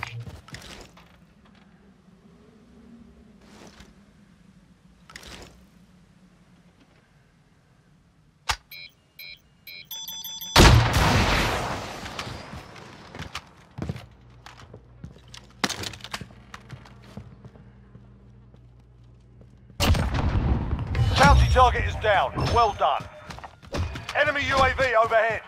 damage. target is down. Well done. Enemy UAV overhead.